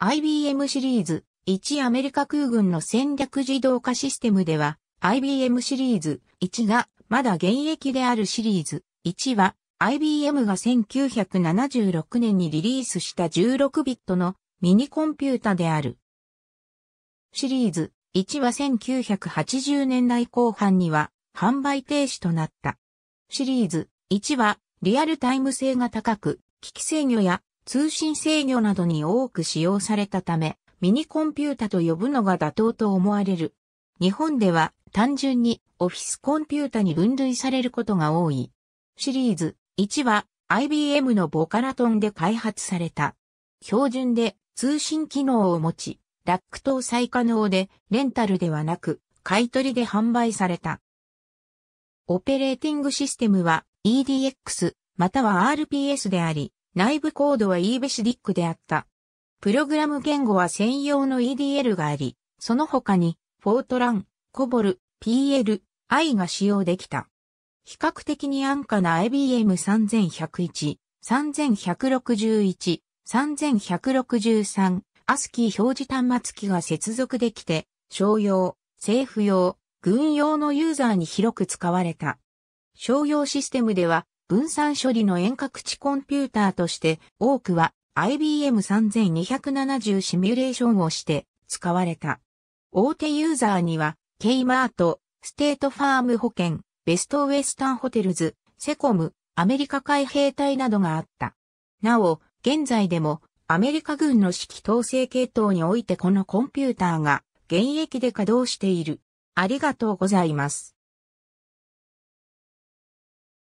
IBM シリーズ1アメリカ空軍の戦略自動化システムでは IBM シリーズ1がまだ現役であるシリーズ1は IBM が1976年にリリースした16ビットのミニコンピュータである。シリーズ1は1980年代後半には販売停止となった。シリーズ1はリアルタイム性が高く、機器制御や通信制御などに多く使用されたため、ミニコンピュータと呼ぶのが妥当と思われる。日本では単純にオフィスコンピュータに分類されることが多い。シリーズ1は IBM のボカラトンで開発された。標準で通信機能を持ち、ラック搭載可能でレンタルではなく買い取りで販売された。オペレーティングシステムは EDX または RPS であり、内部コードは EBSDIC であった。プログラム言語は専用の EDL があり、その他に、フォートラン、コボル、PL、I が使用できた。比較的に安価な IBM 3101、3161、3163、ASCII 表示端末機が接続できて、商用、政府用、軍用のユーザーに広く使われた。商用システムでは分散処理の遠隔地コンピューターとして多くは IBM 3270シミュレーションをして使われた。大手ユーザーには、ケイマート、ステートファーム保険、ベストウェスタンホテルズ、セコム、アメリカ海兵隊などがあった。なお、現在でもアメリカ軍の指揮統制系統においてこのコンピューターが現役で稼働している。ありがとうございます。